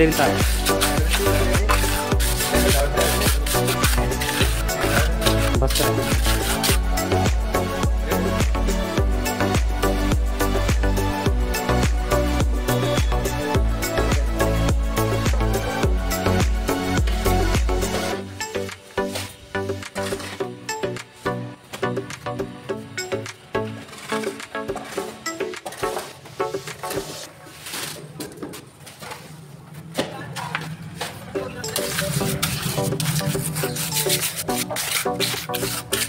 लेता है बस Thank you.